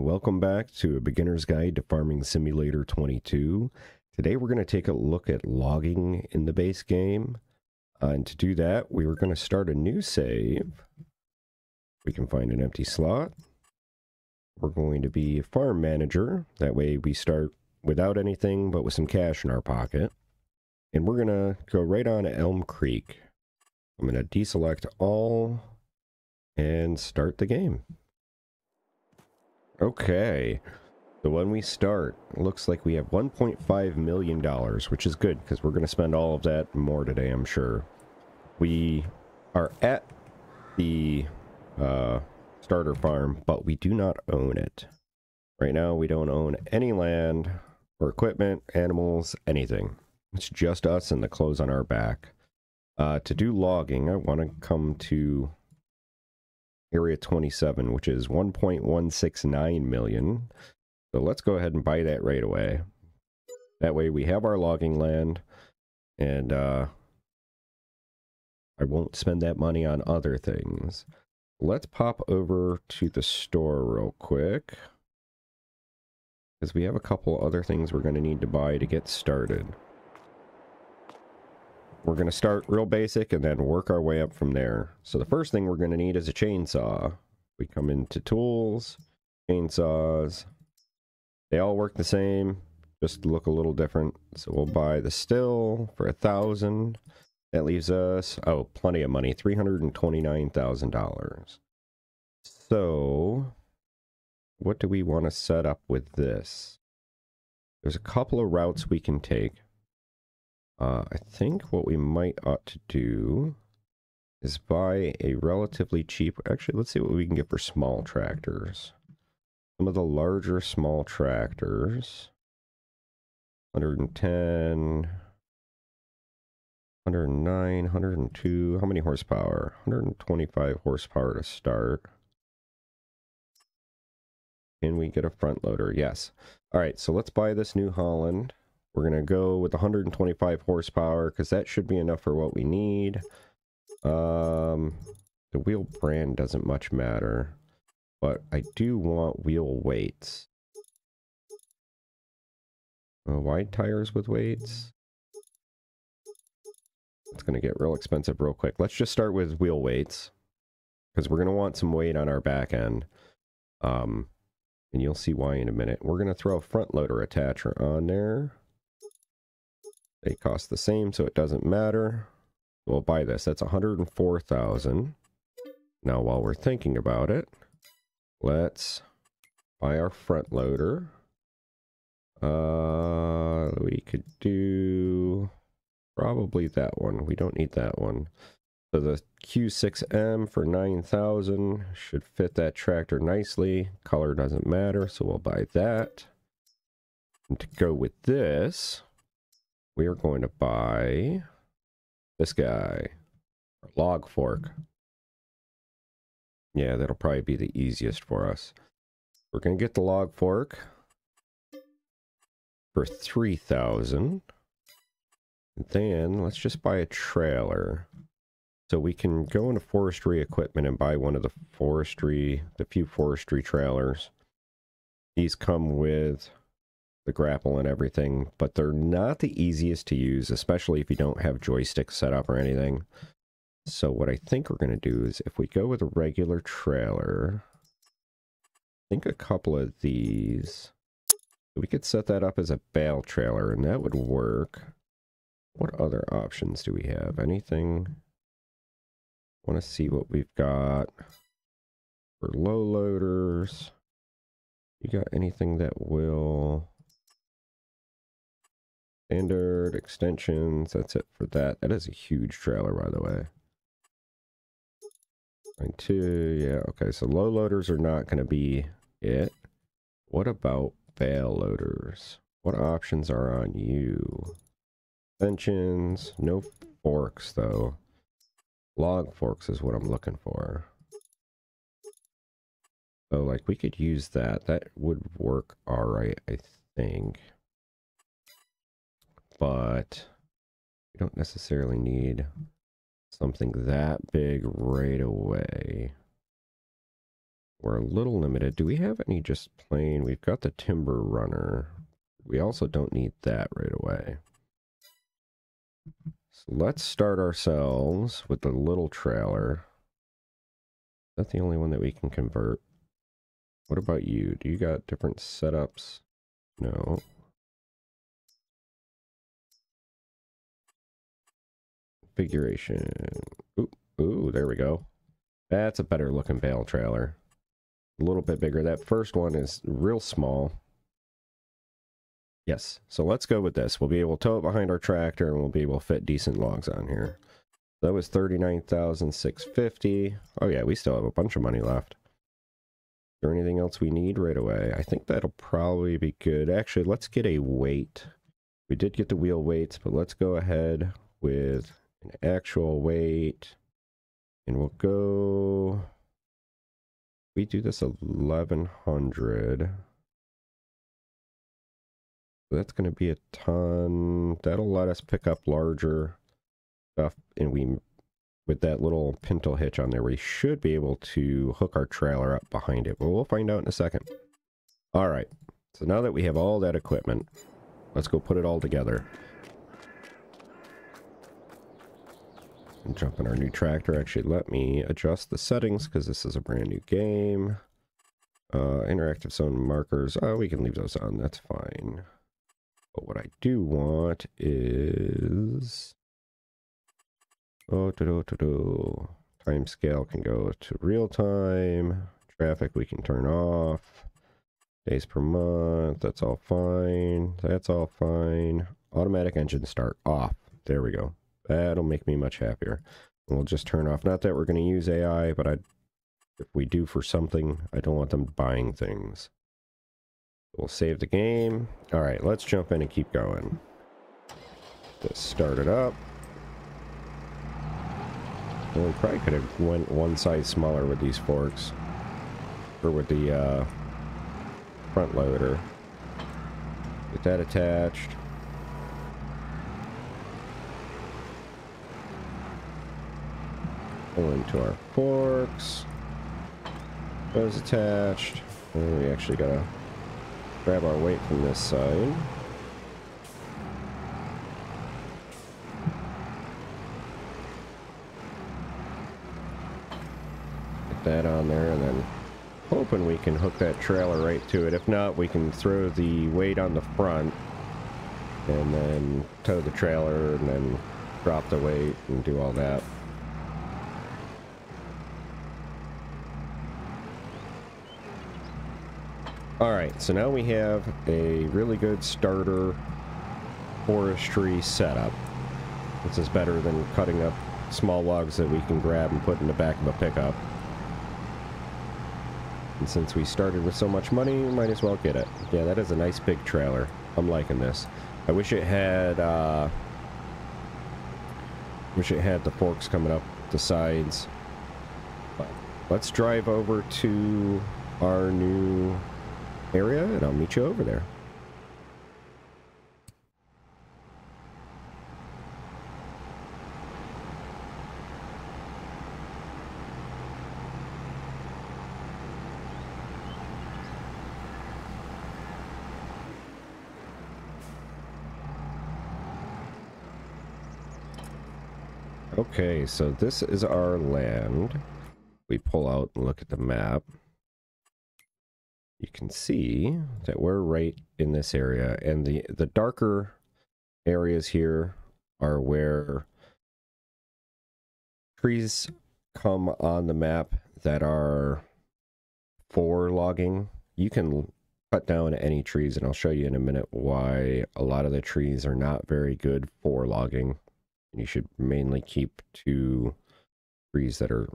welcome back to a beginner's guide to farming simulator 22 today we're going to take a look at logging in the base game. Uh, and to do that we are going to start a new save. We can find an empty slot. We're going to be a farm manager. That way we start without anything but with some cash in our pocket. And we're going to go right on to Elmcreek. I'm going to deselect all and start the game Okay. So when we start, looks like we have $1.5 million, which is good because we're going to spend all of that more today, I'm sure. We are at the uh, starter farm, but we do not own it. Right now, we don't own any land or equipment, animals, anything. It's just us and the clothes on our back. Uh, to do logging, I want to come to Area 27, which is 1.169 million. So let's go ahead and buy that right away. That way we have our logging land and uh, I won't spend that money on other things. Let's pop over to the store real quick. Because we have a couple other things we're going to need to buy to get started. We're going to start real basic and then work our way up from there. So the first thing we're going to need is a chainsaw. We come into tools, chainsaws. They all work the same, just look a little different. So we'll buy the Stihl for a thousand. That leaves us, oh, plenty of money, $329,000. So what do we want to set up with this? There's a couple of routes we can take. Uh, I think what we might ought to do is buy a relatively cheap... Actually, let's see what we can get for small tractors. Some of the larger small tractors. 110... 109, 102. How many horsepower? 125 horsepower to start. Can we get a front loader? Yes. All right, so let's buy this New Holland. We're going to go with 125 horsepower because that should be enough for what we need. Um, the wheel brand doesn't much matter, but I do want wheel weights. Uh, wide tires with weights. It's going to get real expensive real quick. Let's just start with wheel weights because we're going to want some weight on our back end. Um, and you'll see why in a minute. We're going to throw a front loader attacher on there. They cost the same, so it doesn't matter. We'll buy this. That's 104,000. Now, while we're thinking about it, let's buy our front loader. Uh, we could do probably that one. We don't need that one. So the Q6M for 9,000 should fit that tractor nicely. Color doesn't matter, so we'll buy that. And to go with this, we are going to buy this guy, log fork. Yeah, that'll probably be the easiest for us. We're going to get the log fork for 3000 Then let's just buy a trailer. So we can go into forestry equipment and buy one of the forestry, the few forestry trailers. These come with the grapple and everything, but they're not the easiest to use, especially if you don't have joysticks set up or anything. So what I think we're going to do is if we go with a regular trailer, I think a couple of these, we could set that up as a bale trailer and that would work. What other options do we have? Anything? want to see what we've got for low loaders. You got anything that will Standard extensions. That's it for that. That is a huge trailer, by the way. Line two. Yeah. Okay. So low loaders are not going to be it. What about bale loaders? What options are on you? Extensions. No forks, though. Log forks is what I'm looking for. So, like, we could use that. That would work all right, I think but we don't necessarily need something that big right away. we're a little limited. Do we have any just plain? We've got the timber runner. We also don't need that right away. So let's start ourselves with the little trailer. Is that the only one that we can convert? What about you? Do you got different setups? No. Configuration. Ooh, ooh, there we go. That's a better looking bale trailer. A little bit bigger. That first one is real small. Yes, so let's go with this. We'll be able to tow it behind our tractor and we'll be able to fit decent logs on here. That was 39650 Oh yeah, we still have a bunch of money left. Is there anything else we need right away? I think that'll probably be good. Actually, let's get a weight. We did get the wheel weights, but let's go ahead with an actual weight. And we'll go... We do this 1100 that's going to be a ton. That'll let us pick up larger stuff. And we, with that little pintle hitch on there, we should be able to hook our trailer up behind it. But we'll find out in a second. All right. So now that we have all that equipment, let's go put it all together. And jump in our new tractor. Actually, let me adjust the settings because this is a brand new game. Uh, interactive zone markers. Oh, we can leave those on. That's fine. But what I do want is... Oh, to do, to do. Time scale can go to real time. Traffic we can turn off. Days per month, that's all fine. That's all fine. Automatic engine start off. There we go. That'll make me much happier. And we'll just turn off. Not that we're going to use AI, but I, if we do for something, I don't want them buying things. We'll save the game. All right, let's jump in and keep going. Just start it up. Well, we probably could have went one size smaller with these forks. Or with the uh, front loader. Get that attached. Pull into our forks. Those attached. And we actually gotta grab our weight from this side. Get that on there and then hoping we can hook that trailer right to it. If not, we can throw the weight on the front and then tow the trailer and then drop the weight and do all that. Alright, so now we have a really good starter forestry setup. This is better than cutting up small logs that we can grab and put in the back of a pickup. And since we started with so much money, we might as well get it. Yeah, that is a nice big trailer. I'm liking this. I wish it had, uh... Wish it had the forks coming up the sides. But let's drive over to our new area, and I'll meet you over there. Okay, so this is our land. We pull out and look at the map you can see that we're right in this area and the the darker areas here are where trees come on the map that are for logging. You can cut down any trees and I'll show you in a minute why a lot of the trees are not very good for logging. You should mainly keep to trees that are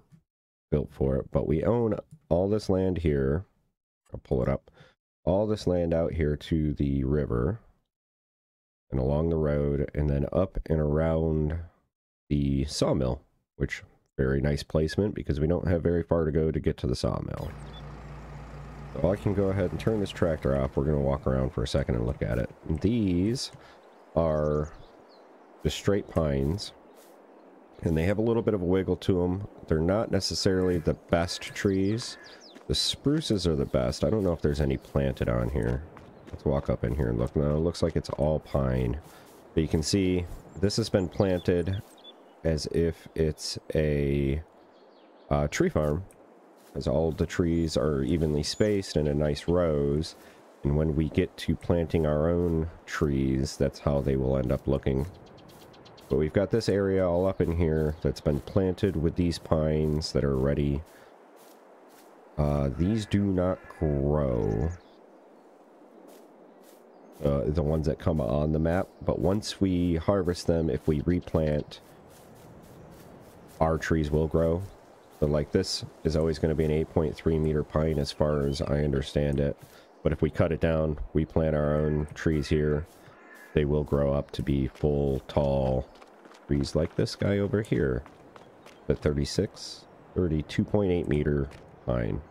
built for it but we own all this land here I'll pull it up. All this land out here to the river and along the road and then up and around the sawmill, which very nice placement because we don't have very far to go to get to the sawmill. So I can go ahead and turn this tractor off. We're going to walk around for a second and look at it. These are the straight pines and they have a little bit of a wiggle to them. They're not necessarily the best trees The spruces are the best. I don't know if there's any planted on here. Let's walk up in here and look. No, it looks like it's all pine. But you can see this has been planted as if it's a uh, tree farm. As all the trees are evenly spaced in a nice rows. And when we get to planting our own trees, that's how they will end up looking. But we've got this area all up in here that's been planted with these pines that are ready uh, these do not grow. Uh, the ones that come on the map. But once we harvest them, if we replant, our trees will grow. But like this is always going to be an 8.3 meter pine as far as I understand it. But if we cut it down, we plant our own trees here, they will grow up to be full, tall trees like this guy over here. The 36, 32.8 meter pine.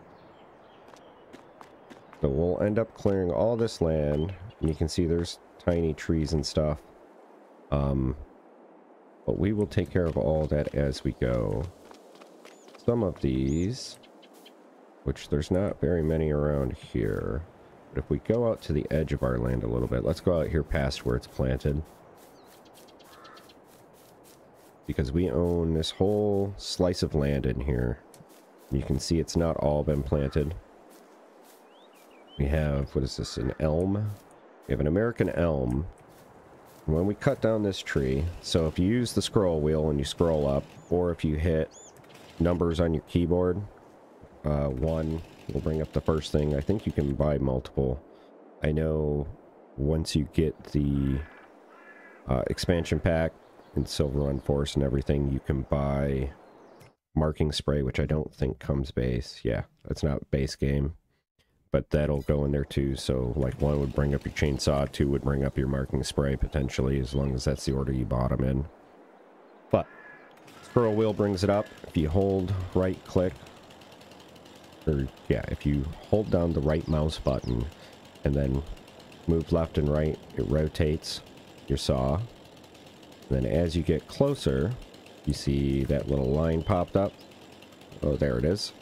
So we'll end up clearing all this land. And you can see there's tiny trees and stuff. Um, but we will take care of all that as we go. Some of these, which there's not very many around here. But if we go out to the edge of our land a little bit, let's go out here past where it's planted. Because we own this whole slice of land in here. You can see it's not all been planted. We have, what is this, an elm? We have an American elm. When we cut down this tree, so if you use the scroll wheel and you scroll up, or if you hit numbers on your keyboard, uh, one will bring up the first thing. I think you can buy multiple. I know once you get the uh, expansion pack and Silverrun Forest and everything, you can buy marking spray, which I don't think comes base. Yeah, that's not base game but that'll go in there too. So like one would bring up your chainsaw, two would bring up your marking spray potentially, as long as that's the order you bought them in. But scroll wheel brings it up. If you hold right click, or yeah, if you hold down the right mouse button and then move left and right, it rotates your saw. And then as you get closer, you see that little line popped up. Oh, there it is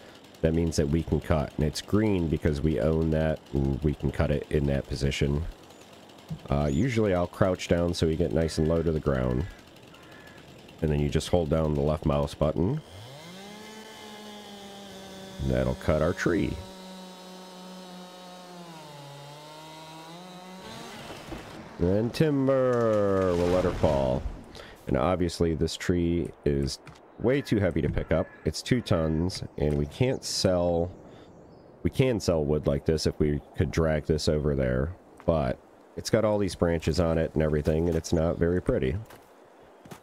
that means that we can cut. And it's green because we own that we can cut it in that position. Uh, usually I'll crouch down so we get nice and low to the ground. And then you just hold down the left mouse button. And that'll cut our tree. And timber, we'll let her fall. And obviously this tree is way too heavy to pick up. It's two tons, and we can't sell... We can sell wood like this if we could drag this over there, but it's got all these branches on it and everything, and it's not very pretty.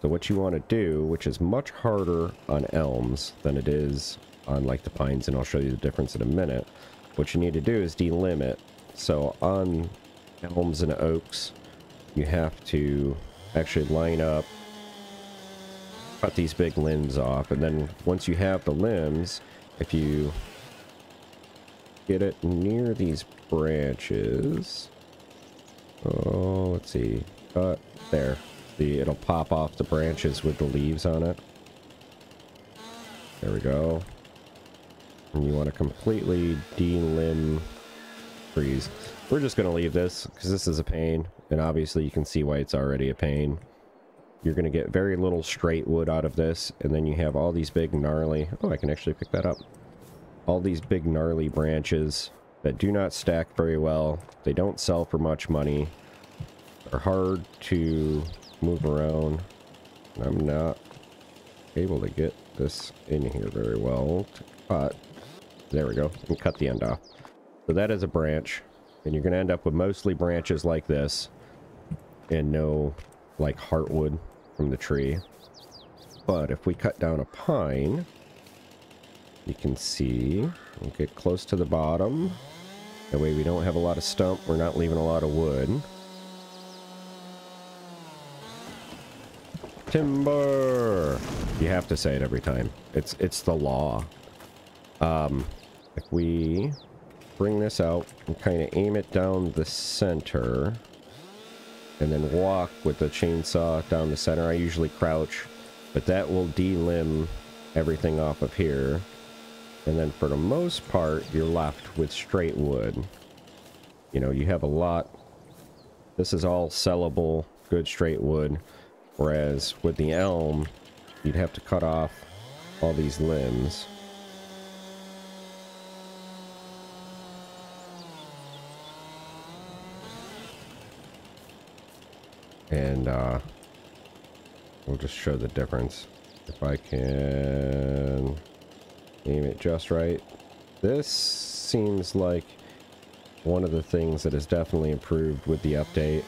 So what you want to do, which is much harder on elms than it is on like the pines, and I'll show you the difference in a minute, what you need to do is delimb. So on elms and oaks, you have to actually line up cut these big limbs off and then once you have the limbs if you get it near these branches oh let's see uh there see it'll pop off the branches with the leaves on it. There we go. And you want to completely de-limb trees. We're just going to leave this because this is a pain and obviously you can see why it's already a pain you're going to get very little straight wood out of this, and then you have all these big gnarly... Oh, I can actually pick that up. All these big gnarly branches that do not stack very well. They don't sell for much money. They're hard to move around. I'm not able to get this in here very well cut. There we go. And cut the end off. So that is a branch. And you're going to end up with mostly branches like this. And no, like, heartwood from the tree. But if we cut down a pine, you can see, we'll get close to the bottom. That way we don't have a lot of stump, we're not leaving a lot of wood. Timber! You have to say it every time. It's it's the law. Um, if we bring this out and kind of aim it down the center and then walk with the chainsaw down the center. I usually crouch, but that will delimb everything off of here. And then for the most part, you're left with straight wood. You know, you have a lot. This is all sellable, good straight wood. Whereas with the elm, you'd have to cut off all these limbs. And uh, we'll just show the difference. If I can aim it just right. This seems like one of the things that is definitely improved with the update.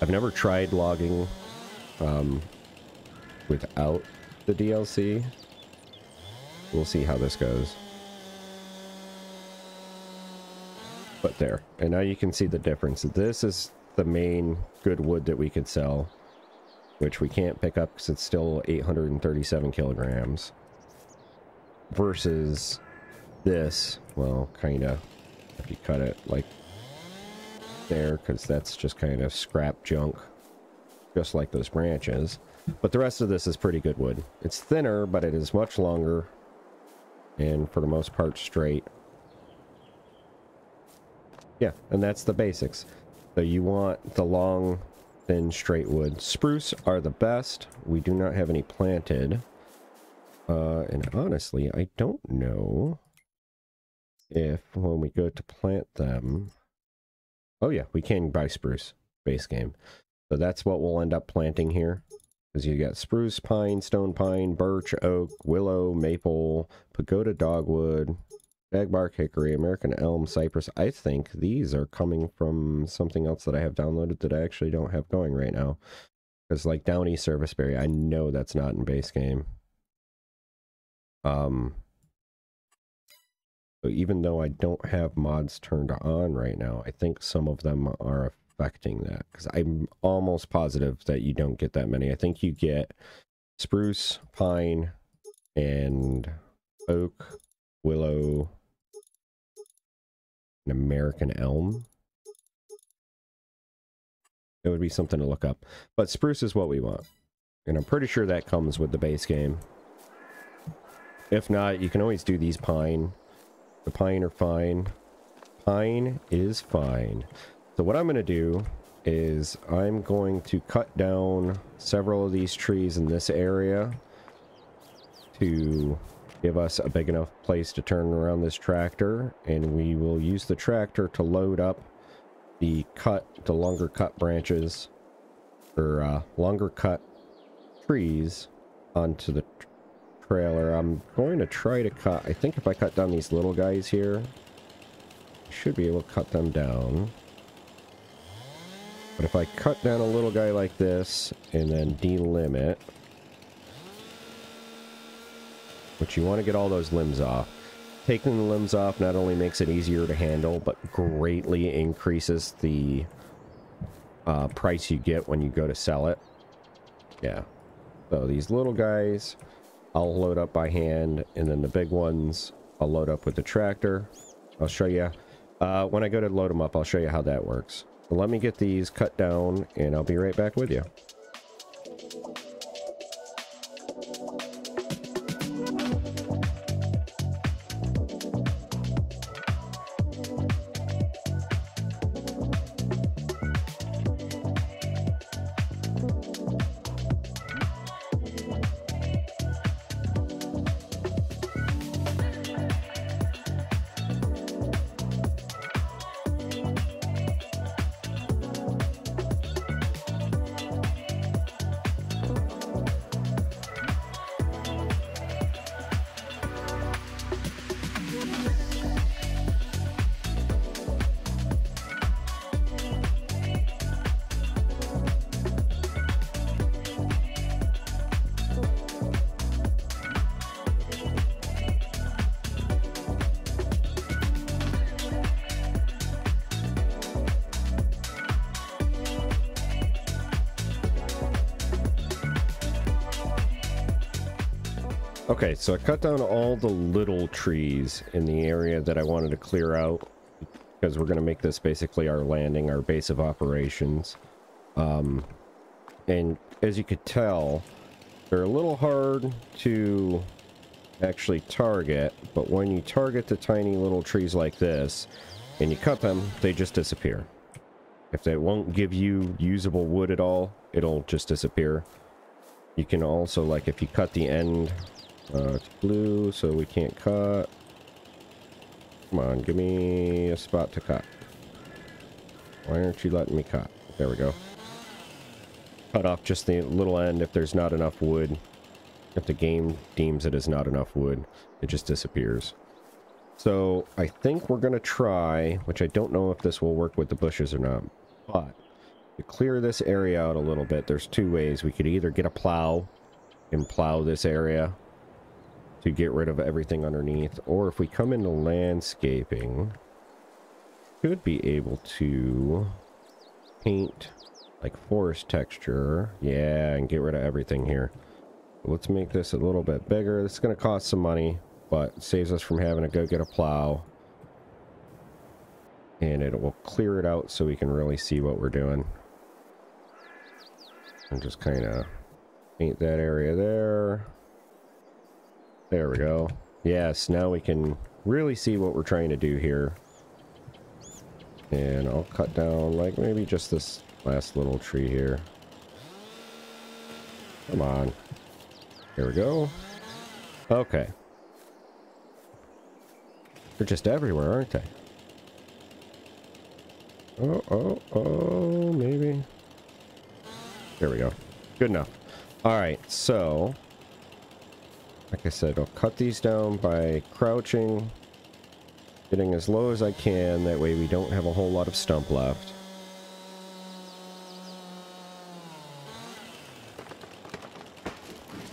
I've never tried logging um, without the DLC. We'll see how this goes. But there. And now you can see the difference. This is the main good wood that we could sell. Which we can't pick up because it's still 837 kilograms. Versus this. Well, kind of. If you cut it like there. Because that's just kind of scrap junk. Just like those branches. But the rest of this is pretty good wood. It's thinner, but it is much longer. And for the most part, straight. Yeah, and that's the basics. So you want the long, thin, straight wood. Spruce are the best. We do not have any planted. Uh, and honestly, I don't know if when we go to plant them... Oh yeah, we can buy spruce. Base game. So that's what we'll end up planting here. Because you got spruce, pine, stone pine, birch, oak, willow, maple, pagoda dogwood, shagbark, hickory, American elm, cypress. I think these are coming from something else that I have downloaded that I actually don't have going right now. Because like Downy Serviceberry, I know that's not in base game. Um, so even though I don't have mods turned on right now, I think some of them are affecting that because I'm almost positive that you don't get that many. I think you get spruce, pine, and oak, willow, and American elm. It would be something to look up. But spruce is what we want. And I'm pretty sure that comes with the base game. If not, you can always do these pine. The pine are fine. Pine is fine. So what I'm going to do is I'm going to cut down several of these trees in this area to give us a big enough place to turn around this tractor and we will use the tractor to load up the cut the longer cut branches or uh, longer cut trees onto the trailer. I'm going to try to cut I think if I cut down these little guys here I should be able to cut them down. But if I cut down a little guy like this and then delimb, which you want to get all those limbs off. Taking the limbs off not only makes it easier to handle, but greatly increases the uh, price you get when you go to sell it. Yeah. So these little guys, I'll load up by hand, and then the big ones, I'll load up with the tractor. I'll show you. Uh, when I go to load them up, I'll show you how that works let me get these cut down and I'll be right back with you. Okay, so I cut down all the little trees in the area that I wanted to clear out because we're going to make this basically our landing, our base of operations. Um, and as you could tell, they're a little hard to actually target, but when you target the tiny little trees like this, and you cut them, they just disappear. If they won't give you usable wood at all, it'll just disappear. You can also, like, if you cut the end, uh, it's blue, so we can't cut. Come on, give me a spot to cut. Why aren't you letting me cut? There we go. Cut off just the little end if there's not enough wood. If the game deems it is not enough wood, it just disappears. So I think we're going to try, which I don't know if this will work with the bushes or not, but to clear this area out a little bit, there's two ways. We could either get a plow and plow this area to get rid of everything underneath, or if we come into landscaping, could be able to paint like forest texture. Yeah, and get rid of everything here. Let's make this a little bit bigger. This is going to cost some money, but saves us from having to go get a plow. And it will clear it out so we can really see what we're doing. And just kind of paint that area there. There we go. Yes, now we can really see what we're trying to do here. And I'll cut down like maybe just this last little tree here. Come on. Here we go. Okay. They're just everywhere, aren't they? Oh, oh, oh, maybe. There we go. Good enough. Alright, so... Like I said, I'll cut these down by crouching. Getting as low as I can, that way we don't have a whole lot of stump left.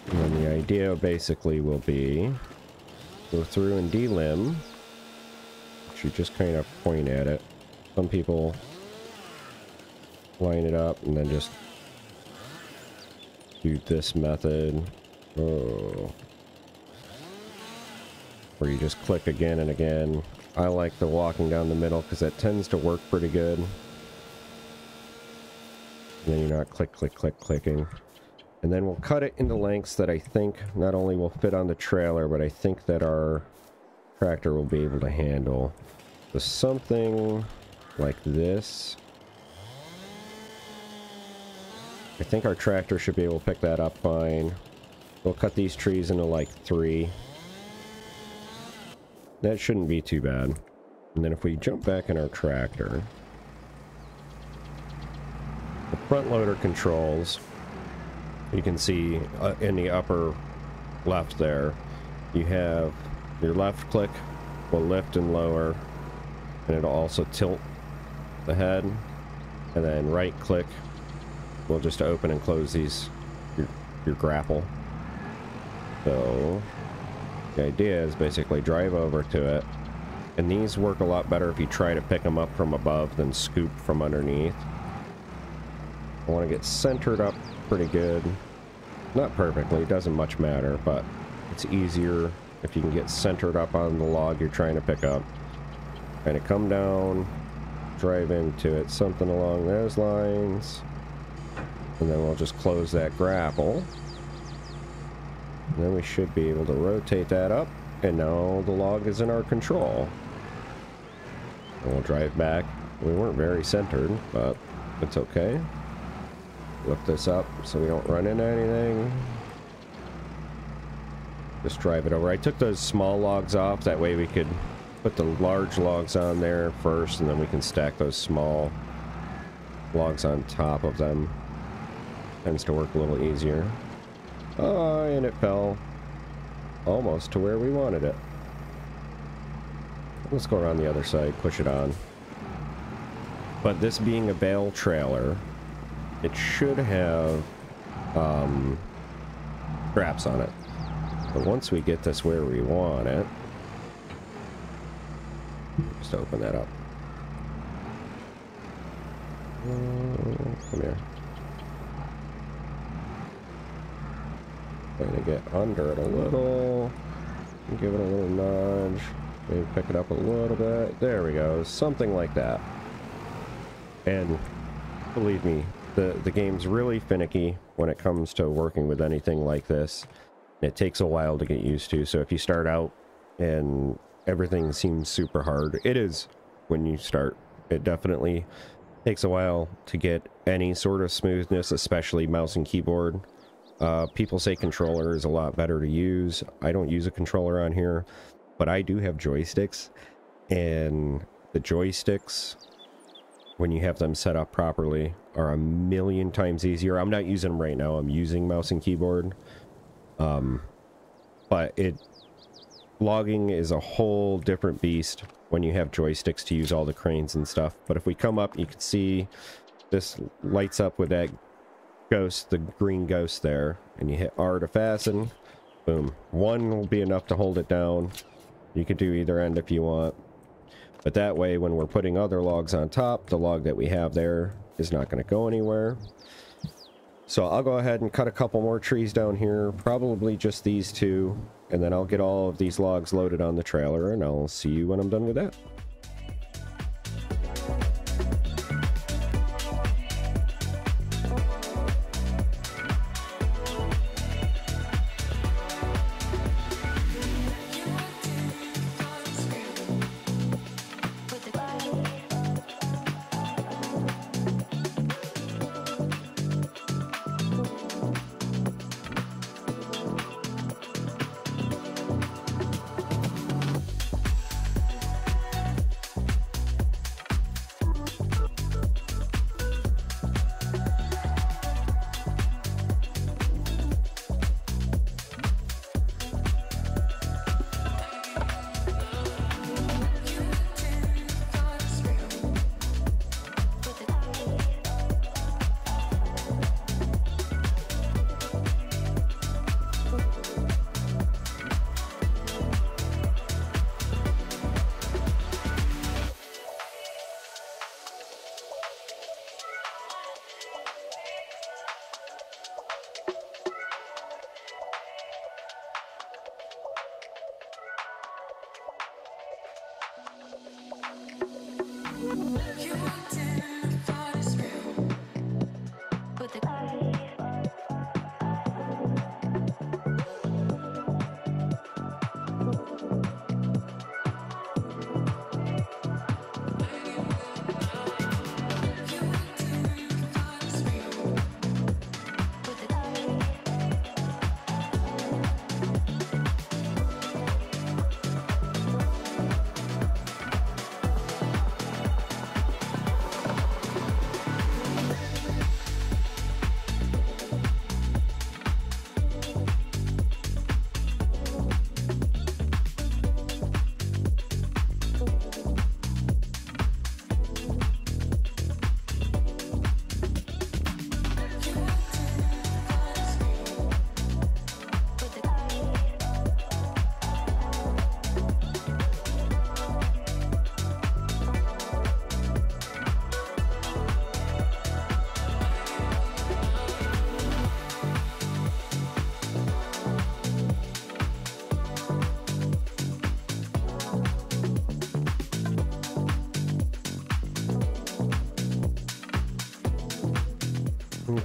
And then the idea basically will be go through and delimb. You just kind of point at it. Some people line it up and then just do this method. Oh. Where you just click again and again. I like the walking down the middle because that tends to work pretty good. And then you're not click, click, click, clicking. And then we'll cut it into lengths that I think not only will fit on the trailer, but I think that our tractor will be able to handle. So something like this. I think our tractor should be able to pick that up fine. We'll cut these trees into like three. That shouldn't be too bad. And then if we jump back in our tractor, the front loader controls you can see uh, in the upper left there, you have your left click will lift and lower, and it'll also tilt the head, and then right click will just open and close these, your, your grapple. So, the idea is basically drive over to it, and these work a lot better if you try to pick them up from above than scoop from underneath. I want to get centered up pretty good. Not perfectly, it doesn't much matter, but it's easier if you can get centered up on the log you're trying to pick up. Kind of come down, drive into it, something along those lines. And then we'll just close that grapple. Then we should be able to rotate that up. And now the log is in our control. And we'll drive back. We weren't very centered, but it's okay lift this up so we don't run into anything. Just drive it over. I took those small logs off, that way we could put the large logs on there first, and then we can stack those small logs on top of them. Tends to work a little easier. Oh, and it fell almost to where we wanted it. Let's go around the other side, push it on. But this being a bale trailer, it should have um, straps on it. But once we get this where we want it, just open that up. Uh, come here. To get under it a little. Give it a little nudge. Maybe pick it up a little bit. There we go. Something like that. And believe me, the, the game's really finicky when it comes to working with anything like this. It takes a while to get used to. So if you start out and everything seems super hard, it is when you start. It definitely takes a while to get any sort of smoothness, especially mouse and keyboard. Uh, people say controller is a lot better to use. I don't use a controller on here, but I do have joysticks. And the joysticks, when you have them set up properly, are a million times easier. I'm not using them right now. I'm using mouse and keyboard. Um, but it logging is a whole different beast when you have joysticks to use all the cranes and stuff. But if we come up, you can see this lights up with that ghost, the green ghost there, and you hit R to fasten. Boom. One will be enough to hold it down. You could do either end if you want. But that way, when we're putting other logs on top, the log that we have there is not going to go anywhere. So I'll go ahead and cut a couple more trees down here, probably just these two, and then I'll get all of these logs loaded on the trailer, and I'll see you when I'm done with that. You walked in the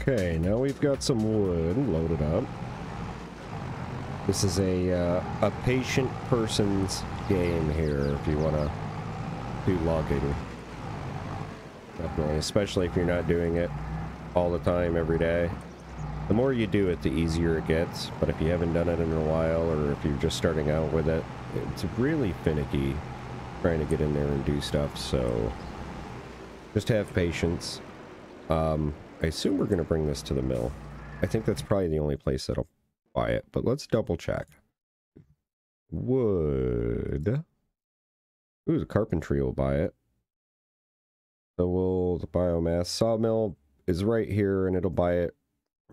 Okay, now we've got some wood loaded up. This is a uh, a patient person's game here if you want to do logging. Definitely, especially if you're not doing it all the time every day. The more you do it, the easier it gets. But if you haven't done it in a while, or if you're just starting out with it, it's really finicky trying to get in there and do stuff. So just have patience. Um, I assume we're going to bring this to the mill. I think that's probably the only place that'll buy it, but let's double check. Wood. Ooh, the carpentry will buy it. So will the biomass sawmill is right here and it'll buy it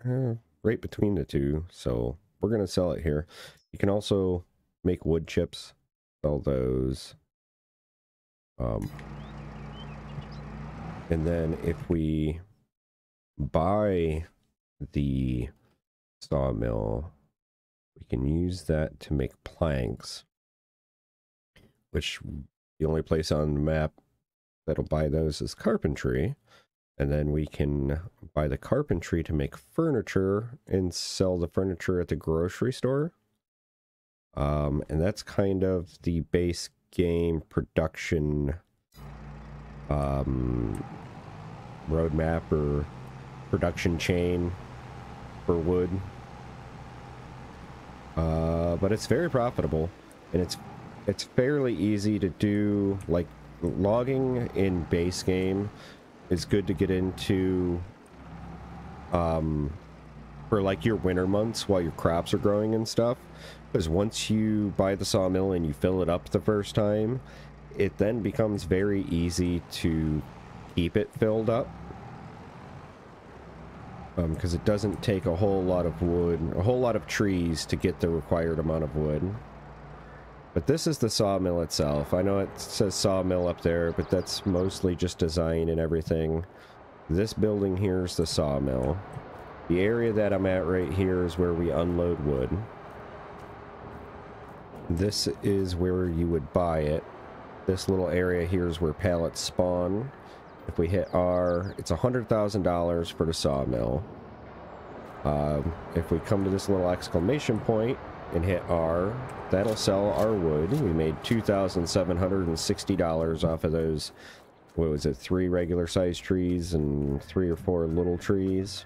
eh, right between the two. So we're going to sell it here. You can also make wood chips, sell those. Um, and then if we buy the sawmill, we can use that to make planks, which the only place on the map that'll buy those is carpentry. And then we can buy the carpentry to make furniture and sell the furniture at the grocery store. Um, and that's kind of the base game production um, roadmap or production chain for wood. Uh, but it's very profitable, and it's it's fairly easy to do. Like logging in base game is good to get into. Um, for like your winter months while your crops are growing and stuff, because once you buy the sawmill and you fill it up the first time, it then becomes very easy to keep it filled up because um, it doesn't take a whole lot of wood, a whole lot of trees to get the required amount of wood. But this is the sawmill itself. I know it says sawmill up there, but that's mostly just design and everything. This building here is the sawmill. The area that I'm at right here is where we unload wood. This is where you would buy it. This little area here is where pallets spawn. If we hit R, it's $100,000 for the sawmill. Um, if we come to this little exclamation point and hit R, that'll sell our wood. We made $2,760 off of those, what was it, three regular sized trees and three or four little trees.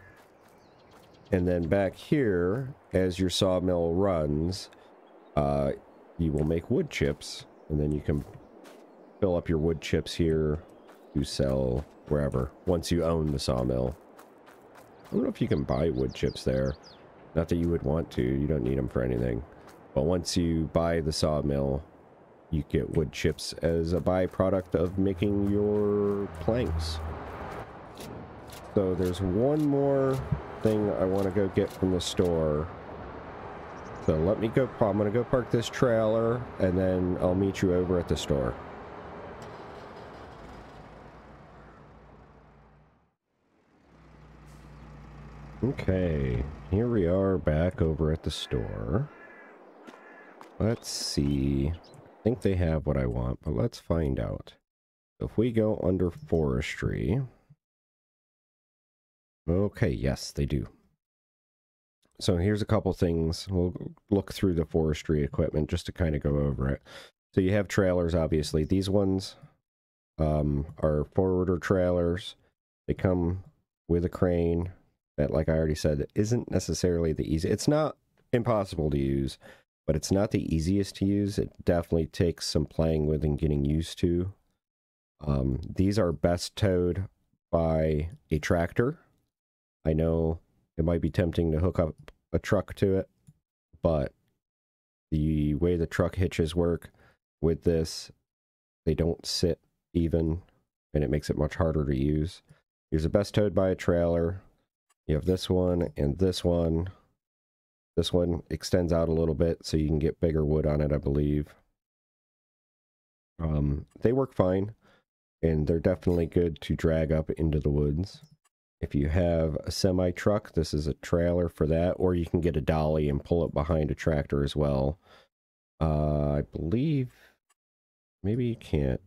And then back here, as your sawmill runs, uh, you will make wood chips, and then you can fill up your wood chips here to sell wherever once you own the sawmill. I don't know if you can buy wood chips there. Not that you would want to. You don't need them for anything. But once you buy the sawmill, you get wood chips as a byproduct of making your planks. So there's one more thing I want to go get from the store. So let me go, I'm going to go park this trailer and then I'll meet you over at the store. Okay, here we are back over at the store. Let's see. I think they have what I want, but let's find out. If we go under forestry... Okay, yes, they do. So here's a couple things. We'll look through the forestry equipment just to kind of go over it. So you have trailers, obviously. These ones um, are forwarder trailers. They come with a crane that, like I already said, isn't necessarily the easy. It's not impossible to use, but it's not the easiest to use. It definitely takes some playing with and getting used to. Um, these are best towed by a tractor. I know it might be tempting to hook up a truck to it, but the way the truck hitches work with this, they don't sit even, and it makes it much harder to use. Here's a best towed by a trailer. You have this one and this one. This one extends out a little bit so you can get bigger wood on it, I believe. Um, they work fine, and they're definitely good to drag up into the woods. If you have a semi truck, this is a trailer for that, or you can get a dolly and pull it behind a tractor as well. Uh, I believe maybe you can't.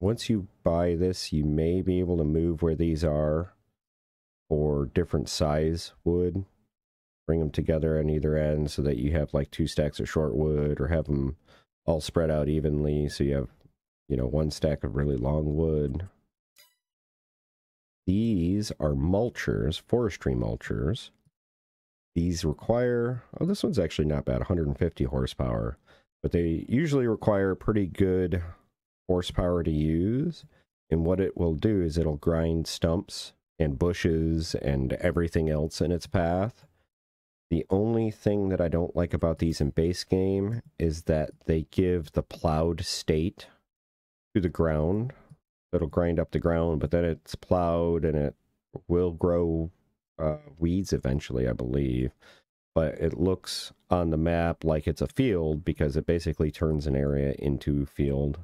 Once you buy this, you may be able to move where these are or different size wood. Bring them together on either end so that you have like two stacks of short wood or have them all spread out evenly so you have, you know, one stack of really long wood. These are mulchers, forestry mulchers. These require, oh, this one's actually not bad, 150 horsepower, but they usually require pretty good horsepower to use. And what it will do is it'll grind stumps and bushes and everything else in its path. The only thing that I don't like about these in base game is that they give the plowed state to the ground. It'll grind up the ground, but then it's plowed and it will grow uh, weeds eventually, I believe. But it looks on the map like it's a field because it basically turns an area into field.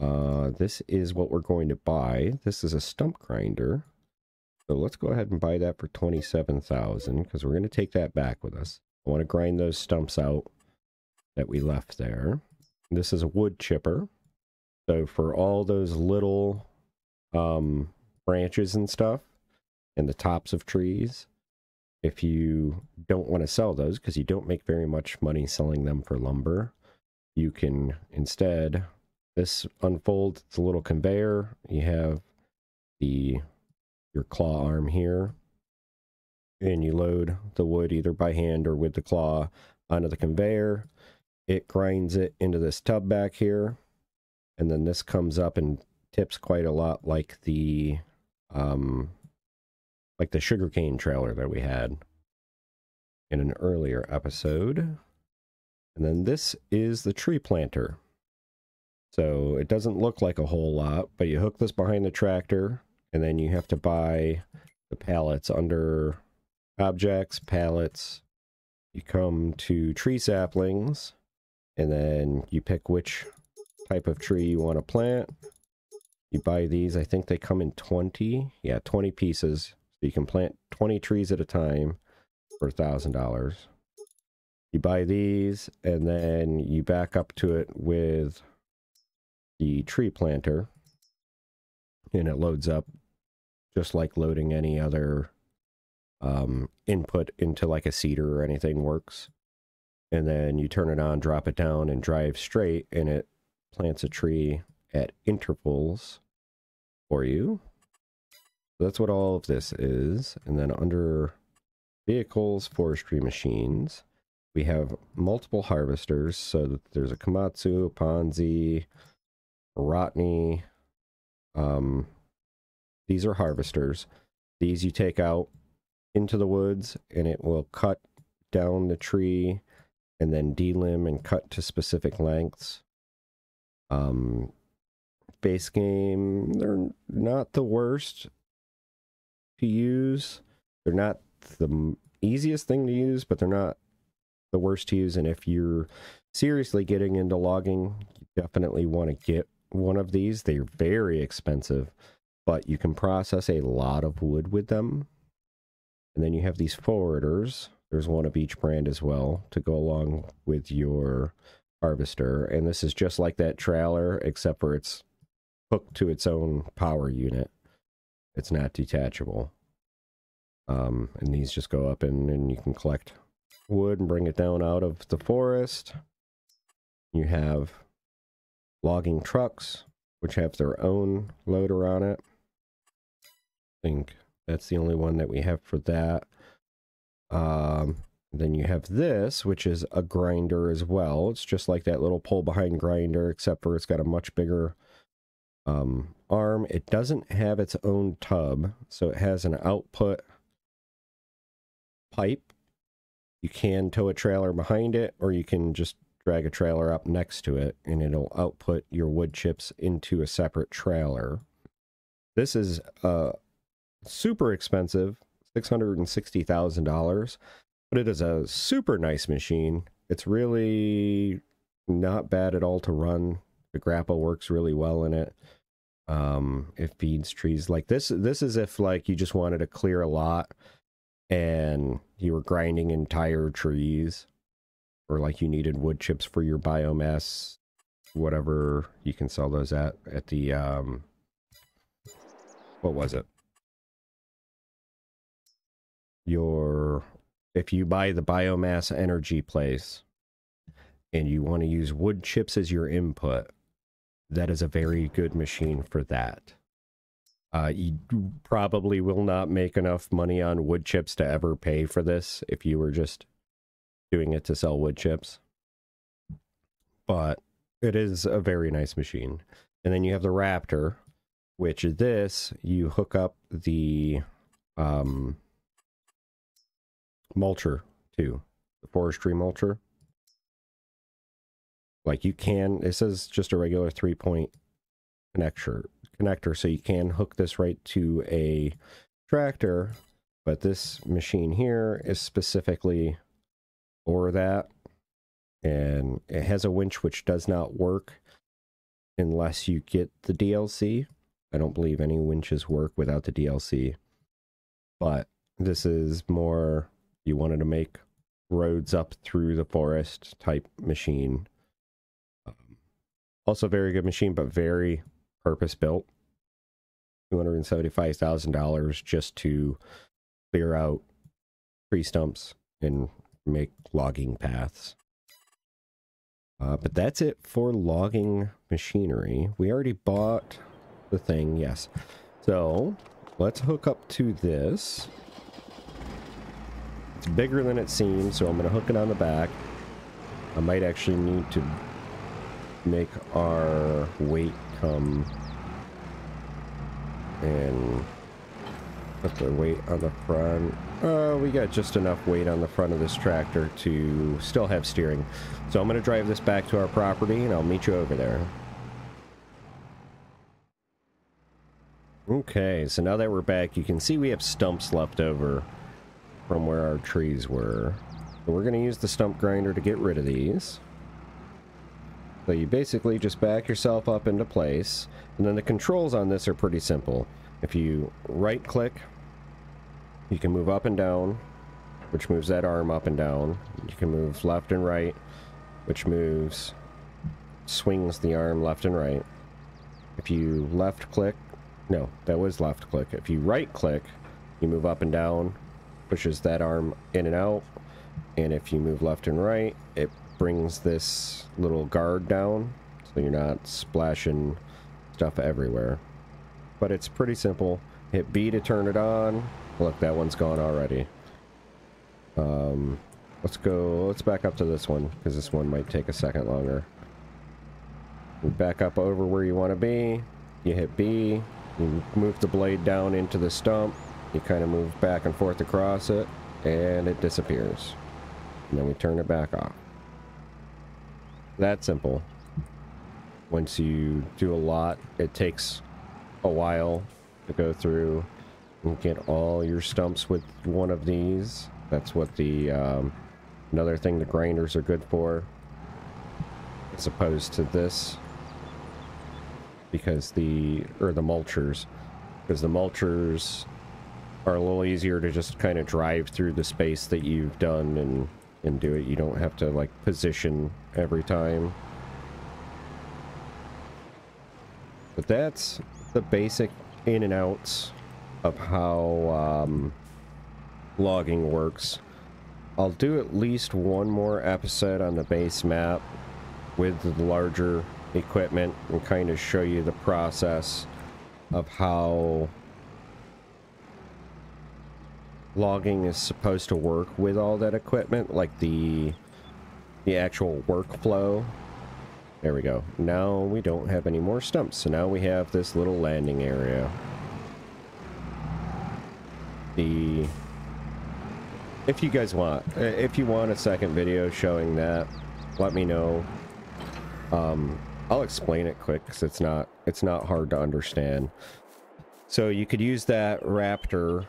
Uh, this is what we're going to buy. This is a stump grinder. So let's go ahead and buy that for 27000 because we're going to take that back with us. I want to grind those stumps out that we left there. This is a wood chipper. So for all those little um, branches and stuff and the tops of trees. If you don't want to sell those because you don't make very much money selling them for lumber, you can instead this unfolds it's a little conveyor. You have the your claw arm here. And you load the wood either by hand or with the claw onto the conveyor. It grinds it into this tub back here. And then this comes up and tips quite a lot like the um like the sugarcane trailer that we had in an earlier episode. And then this is the tree planter. So it doesn't look like a whole lot, but you hook this behind the tractor, and then you have to buy the pallets under objects, pallets. You come to tree saplings, and then you pick which type of tree you want to plant. You buy these, I think they come in 20. Yeah, 20 pieces. So you can plant 20 trees at a time for $1,000 you buy these and then you back up to it with the tree planter and it loads up just like loading any other um, input into like a seeder or anything works and then you turn it on drop it down and drive straight and it plants a tree at intervals for you so that's what all of this is and then under vehicles forestry machines we have multiple harvesters. So that there's a Komatsu, a Ponsse, Rottne. Um, these are harvesters. These you take out into the woods and it will cut down the tree and then delimb and cut to specific lengths. Um, base game, they're not the worst to use. They're not the easiest thing to use, but they're not the worst to use. And if you're seriously getting into logging, you definitely want to get one of these. They're very expensive, but you can process a lot of wood with them. And then you have these forwarders. There's one of each brand as well to go along with your harvester. And this is just like that trailer, except for it's hooked to its own power unit. It's not detachable. Um, and these just go up and, and you can collect wood and bring it down out of the forest. You have logging trucks, which have their own loader on it. I think that's the only one that we have for that. Um, then you have this, which is a grinder as well. It's just like that little pull behind grinder, except for it's got a much bigger um, arm. It doesn't have its own tub, so it has an output pipe you can tow a trailer behind it, or you can just drag a trailer up next to it and it'll output your wood chips into a separate trailer. This is uh, super expensive, $660,000, but it is a super nice machine. It's really not bad at all to run. The grapple works really well in it. Um, it feeds trees like this. This is if like you just wanted to clear a lot and you were grinding entire trees or like you needed wood chips for your biomass whatever you can sell those at at the um what was it? Your if you buy the biomass energy place and you want to use wood chips as your input that is a very good machine for that. Uh, you probably will not make enough money on wood chips to ever pay for this if you were just doing it to sell wood chips. But it is a very nice machine. And then you have the Raptor, which is this you hook up the um, mulcher to, the forestry mulcher. Like you can, it says just a regular three point connector connector so you can hook this right to a tractor but this machine here is specifically for that and it has a winch which does not work unless you get the DLC. I don't believe any winches work without the DLC. But this is more you wanted to make roads up through the forest type machine. Um, also very good machine but very purpose built. $275,000 just to clear out tree stumps and make logging paths. Uh, but that's it for logging machinery. We already bought the thing, yes. So let's hook up to this. It's bigger than it seems, so I'm going to hook it on the back. I might actually need to make our weight come and put the weight on the front. Uh, we got just enough weight on the front of this tractor to still have steering. So I'm going to drive this back to our property and I'll meet you over there. Okay, so now that we're back, you can see we have stumps left over from where our trees were. So we're going to use the stump grinder to get rid of these. So you basically just back yourself up into place. And then the controls on this are pretty simple. If you right click, you can move up and down, which moves that arm up and down. You can move left and right, which moves, swings the arm left and right. If you left click, no, that was left click. If you right click, you move up and down, pushes that arm in and out. And if you move left and right, it brings this little guard down so you're not splashing stuff everywhere. But it's pretty simple. Hit B to turn it on. Look, that one's gone already. Um, let's go, let's back up to this one, because this one might take a second longer. Back up over where you want to be. You hit B. You move the blade down into the stump. You kind of move back and forth across it, and it disappears. And then we turn it back off. That simple. Once you do a lot, it takes a while to go through and get all your stumps with one of these. That's what the, um, another thing the grinders are good for. As opposed to this. Because the, or the mulchers. Because the mulchers are a little easier to just kind of drive through the space that you've done and and do it. You don't have to like position every time. But that's the basic in and outs of how um, logging works. I'll do at least one more episode on the base map with the larger equipment and kind of show you the process of how logging is supposed to work with all that equipment, like the the actual workflow. There we go. Now we don't have any more stumps, so now we have this little landing area. The if you guys want, if you want a second video showing that, let me know. Um, I'll explain it quick because it's not it's not hard to understand. So you could use that Raptor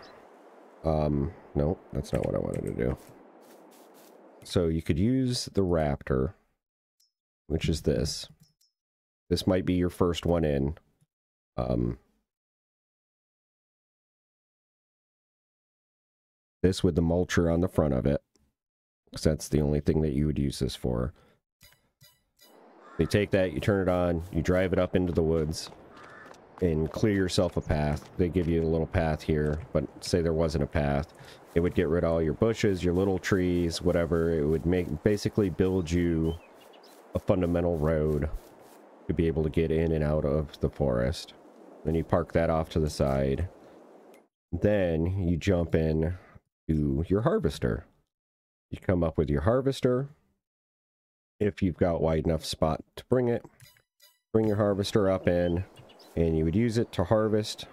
um, no, that's not what I wanted to do. So you could use the Raptor, which is this. This might be your first one in. Um, this with the mulcher on the front of it. Because that's the only thing that you would use this for. You take that, you turn it on, you drive it up into the woods and clear yourself a path. They give you a little path here, but say there wasn't a path. It would get rid of all your bushes, your little trees, whatever. It would make basically build you a fundamental road to be able to get in and out of the forest. Then you park that off to the side. Then you jump in to your harvester. You come up with your harvester. If you've got wide enough spot to bring it, bring your harvester up in, and you would use it to harvest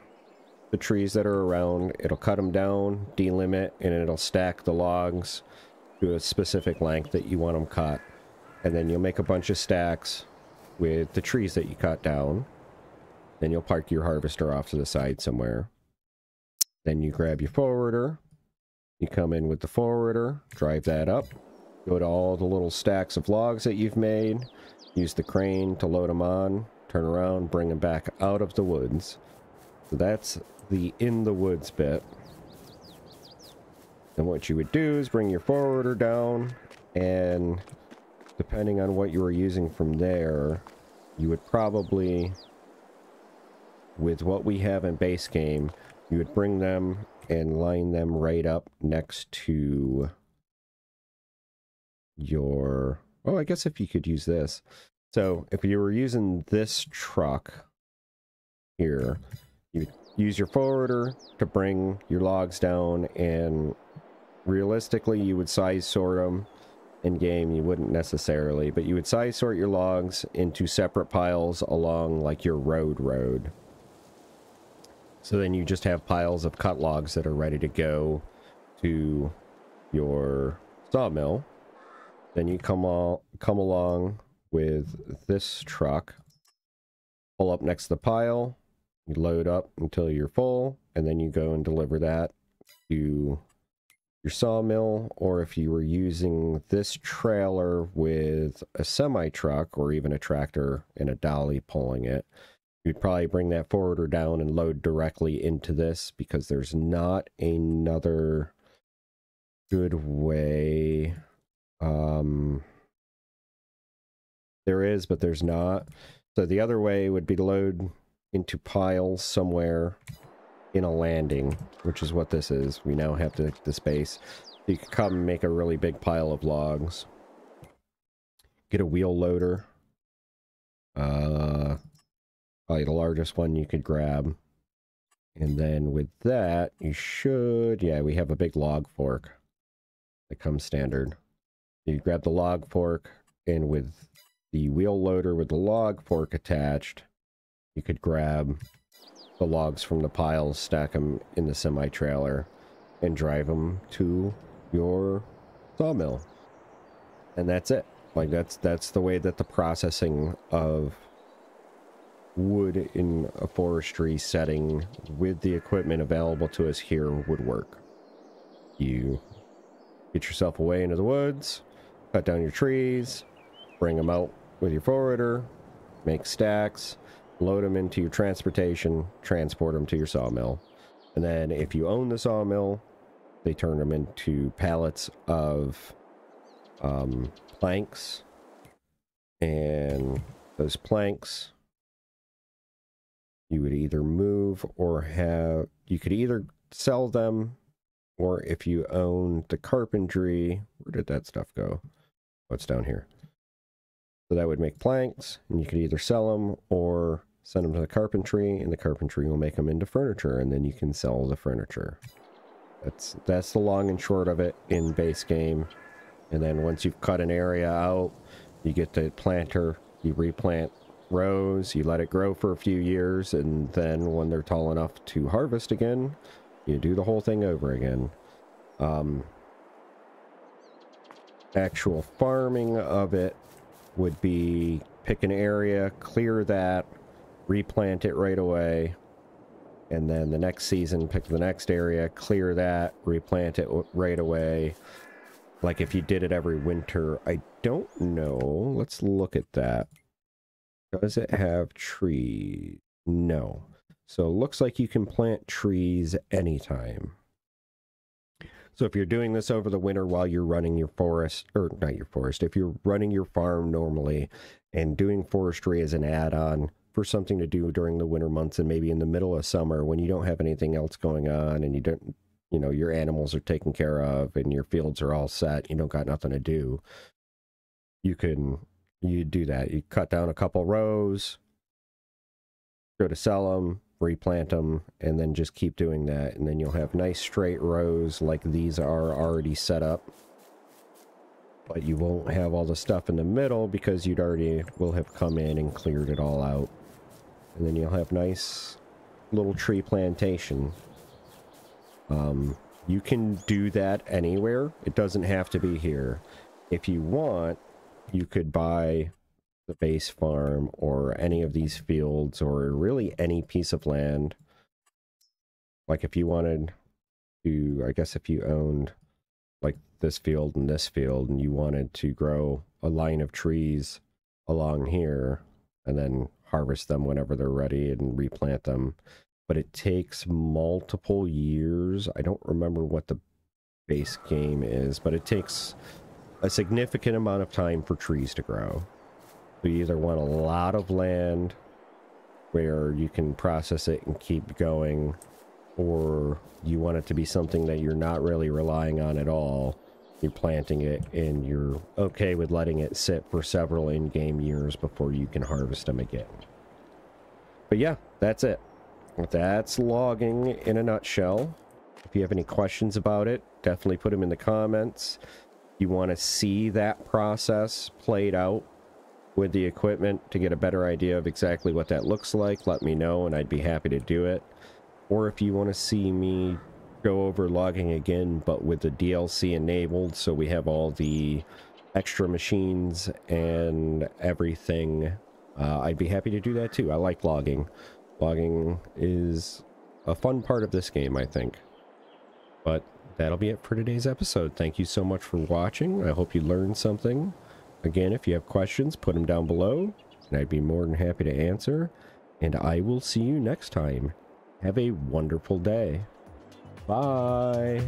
the trees that are around. It'll cut them down, delimit, and it'll stack the logs to a specific length that you want them cut. And then you'll make a bunch of stacks with the trees that you cut down. Then you'll park your harvester off to the side somewhere. Then you grab your forwarder. You come in with the forwarder, drive that up. Go to all the little stacks of logs that you've made. Use the crane to load them on turn around, bring them back out of the woods. So that's the in the woods bit. Then what you would do is bring your forwarder down and depending on what you were using from there, you would probably with what we have in base game, you would bring them and line them right up next to your... Oh, I guess if you could use this. So if you were using this truck here, you use your forwarder to bring your logs down and realistically you would size sort them in game you wouldn't necessarily but you would size sort your logs into separate piles along like your road road. So then you just have piles of cut logs that are ready to go to your sawmill. Then you come all come along with this truck pull up next to the pile you load up until you're full and then you go and deliver that to your sawmill, or if you were using this trailer with a semi truck or even a tractor and a dolly pulling it, you'd probably bring that forwarder down and load directly into this because there's not another good way. Um, there is, but there's not. So the other way would be to load into piles somewhere in a landing, which is what this is. We now have the, the space. You could come make a really big pile of logs. Get a wheel loader. Uh, probably the largest one you could grab. And then with that, you should... Yeah, we have a big log fork that comes standard. You grab the log fork, and with the wheel loader with the log fork attached, you could grab the logs from the piles, stack them in the semi-trailer, and drive them to your sawmill. And that's it. Like that's that's the way that the processing of wood in a forestry setting with the equipment available to us here would work. You get yourself away into the woods, cut down your trees, bring them out with your forwarder, make stacks, load them into your transportation, transport them to your sawmill. And then if you own the sawmill, they turn them into pallets of um, planks. And those planks, you would either move or have, you could either sell them, or if you own the carpentry, where did that stuff go? What's down here? So that would make planks, and you could either sell them or send them to the carpentry, and the carpentry will make them into furniture, and then you can sell the furniture. That's that's the long and short of it in base game. And then once you've cut an area out, you get the planter, you replant rows, you let it grow for a few years, and then when they're tall enough to harvest again, you do the whole thing over again. Um, actual farming of it would be pick an area, clear that, replant it right away, and then the next season pick the next area, clear that, replant it right away. Like if you did it every winter, I don't know. Let's look at that. Does it have trees? No. So it looks like you can plant trees anytime. So if you're doing this over the winter while you're running your forest, or not your forest, if you're running your farm normally and doing forestry as an add-on, for something to do during the winter months and maybe in the middle of summer when you don't have anything else going on and you don't you know your animals are taken care of and your fields are all set you don't got nothing to do you can you do that. You cut down a couple rows go to sell them replant them and then just keep doing that. And then you'll have nice straight rows like these are already set up. But you won't have all the stuff in the middle because you'd already will have come in and cleared it all out and then you'll have nice little tree plantation. Um, you can do that anywhere. It doesn't have to be here. If you want, you could buy the base farm or any of these fields or really any piece of land. Like if you wanted to, I guess if you owned like this field and this field and you wanted to grow a line of trees along here and then harvest them whenever they're ready and replant them. But it takes multiple years. I don't remember what the base game is, but it takes a significant amount of time for trees to grow. So you either want a lot of land where you can process it and keep going, or you want it to be something that you're not really relying on at all. You're planting it and you're okay with letting it sit for several in-game years before you can harvest them again. But yeah, that's it. That's logging in a nutshell. If you have any questions about it, definitely put them in the comments. You want to see that process played out with the equipment to get a better idea of exactly what that looks like, let me know and I'd be happy to do it. Or if you want to see me go over logging again, but with the DLC enabled, so we have all the extra machines and everything, uh, I'd be happy to do that too. I like logging. Logging is a fun part of this game, I think. But that'll be it for today's episode. Thank you so much for watching. I hope you learned something. Again, if you have questions, put them down below, and I'd be more than happy to answer. And I will see you next time. Have a wonderful day. Bye.